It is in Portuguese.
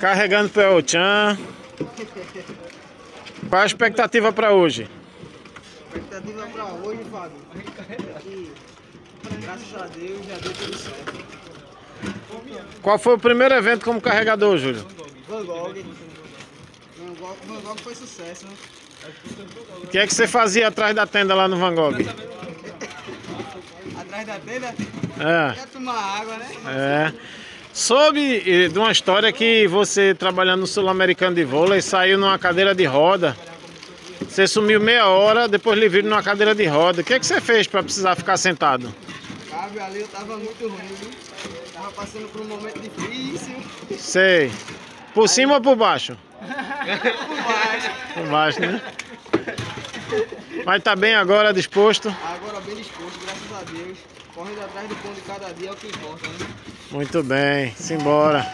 Carregando para o Chan. Qual a expectativa para hoje? Expectativa para hoje, Fábio. E, graças a Deus já deu tudo certo. Qual foi o primeiro evento como carregador, Júlio? Van Gogh. Van Gogh, Van Gogh foi sucesso, né? O que é que você fazia atrás da tenda lá no Van Gogh? Atrás da tenda, É, ia tomar água, né? é. Soube eh, de uma história que você trabalhando no Sul-Americano de Vôlei saiu numa cadeira de roda. Você sumiu meia hora, depois lhe viram numa cadeira de roda. O que é que você fez para precisar ficar sentado? Fábio, ali eu tava muito ruim, viu? Tava passando por um momento difícil. Sei. Por cima ou por baixo? Por baixo. Por baixo, né? Mas tá bem agora, disposto? Agora bem disposto, graças a Deus. Correndo atrás do pão de cada dia é o que importa, né? Muito bem, simbora.